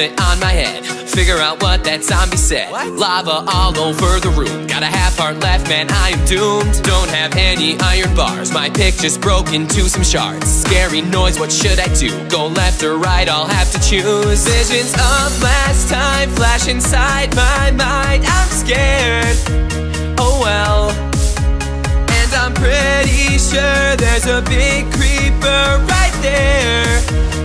helmet on my head. Figure out what that zombie said. Lava all over the room. Got a half heart left, man, I am doomed. Don't have any iron bars. My pick just broke into some shards. Scary noise, what should I do? Go left or right, I'll have to choose. Visions of last time flash inside my mind. I'm scared. Oh well. And I'm pretty sure there's a big creeper right there.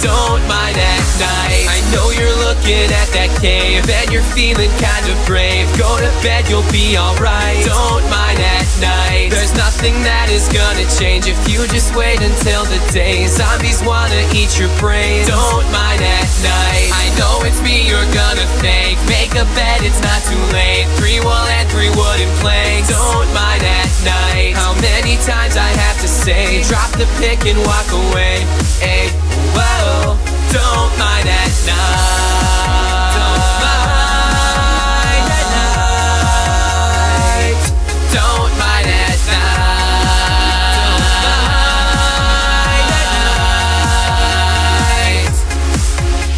Don't mind at night. I know you're looking at that cave and you're feeling kind of brave. Go to bed, you'll be alright. Don't mind at night. There's nothing that is gonna change if you just wait until the day. Zombies wanna eat your brains. Don't mind at night. I know it's me you're gonna thank. Make a bed, it's not too late. Three wool and three wooden planks. Don't mind at night. How many times I have to say, drop the pick and walk away. Hey, whoa, don't mind at night. Don't mind at night. Don't mind at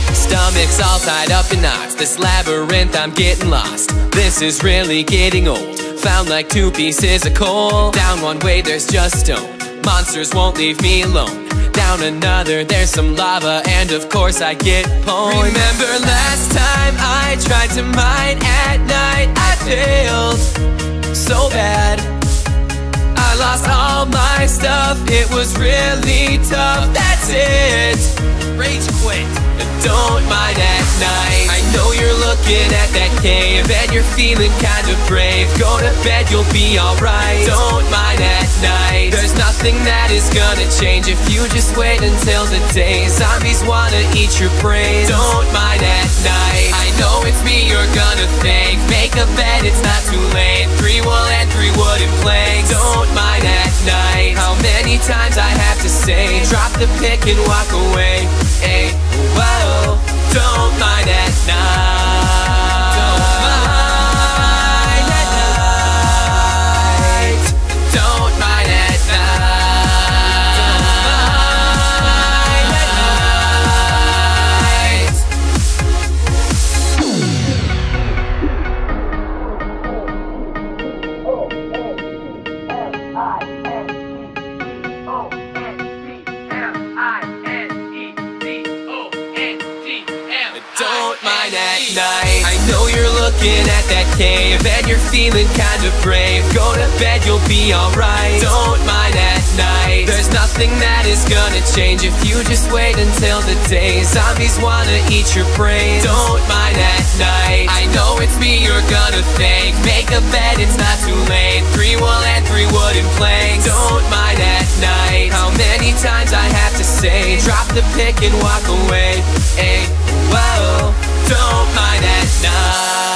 night. Stomach's all tied up in knots. This labyrinth, I'm getting lost. This is really getting old. Found like two pieces of coal. Down one way, there's just stone. Monsters won't leave me alone. Down another, there's some lava, and of course I get pwned. Remember last time I tried to mine at night? I failed so bad. I lost all my stuff, it was really tough. That's it. Rage quit. Don't mind at night. I know you're looking at that cave and you're feeling kind of brave. Go to bed, you'll be alright. Don't mind at night. There's nothing that is gonna change if you just wait until the day. Zombies wanna eat your brains. Don't mind at night. I know it's me you're gonna thank. The pick and walk away. Hey, feeling kind of brave. Go to bed, you'll be alright. Don't mind at night. There's nothing that is gonna change if you just wait until the day. Zombies wanna eat your brains. Don't mind at night. I know it's me you're gonna thank. Make a bed, it's not too late. Three wool and three wooden planks. Don't mind at night. How many times I have to say, drop the pick and walk away. Hey, whoa, don't mind at night.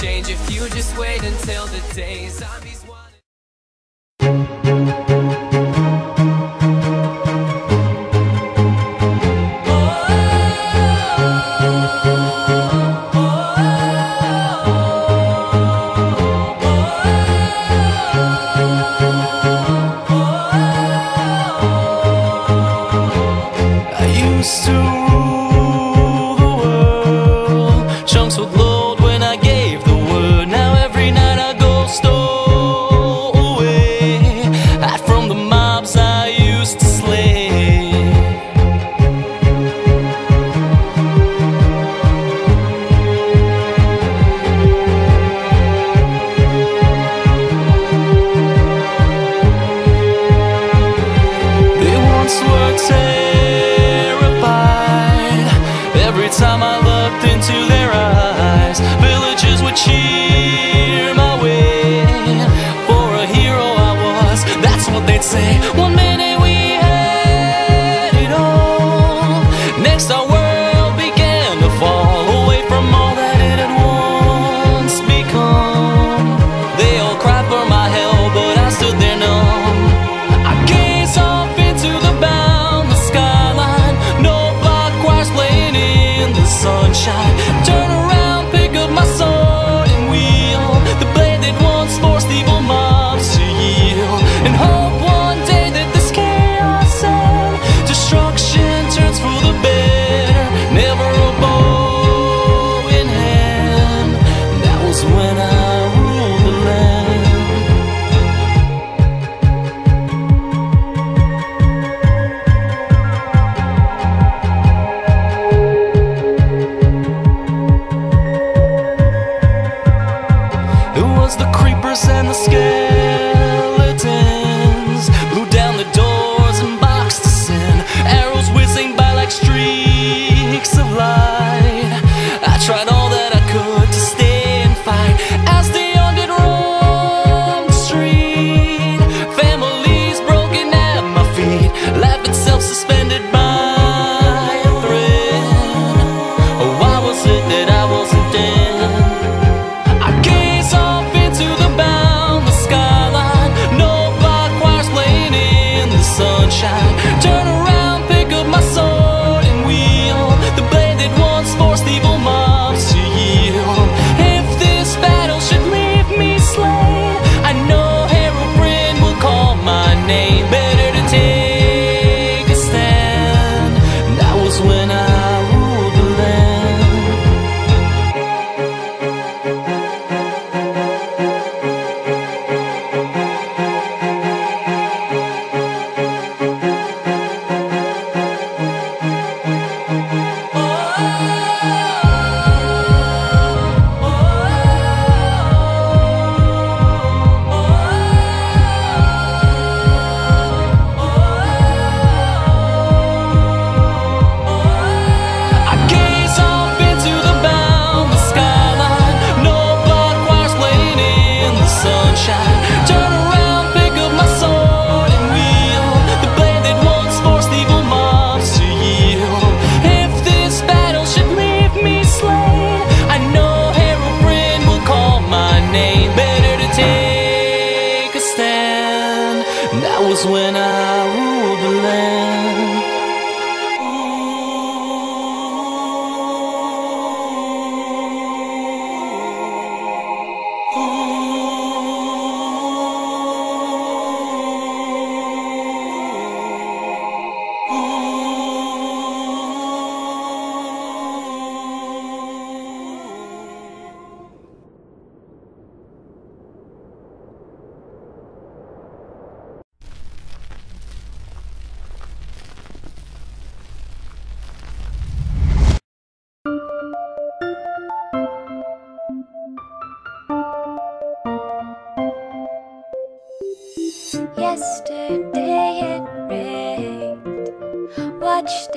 Change if you just wait until the day. Zombies wanna. I used to 起。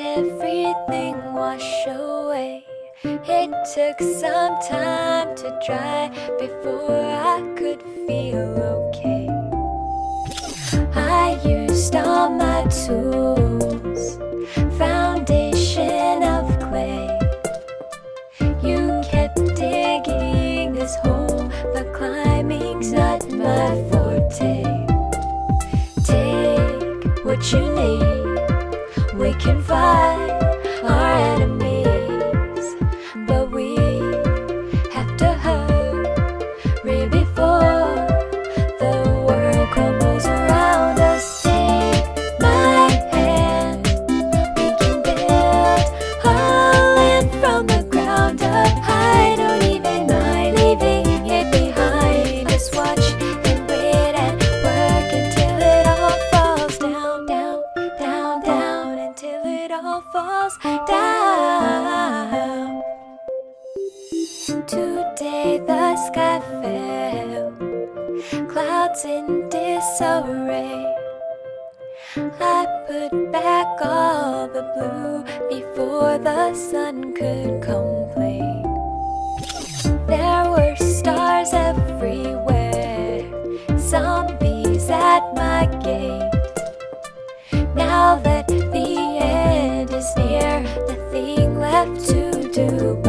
everything wash away. It took some time to dry before I could feel okay. I used all my tools, foundation of clay. You kept digging this hole, but I put back all the blue before the sun could complain. There were stars everywhere, zombies at my gate. Now that the end is near, nothing left to do.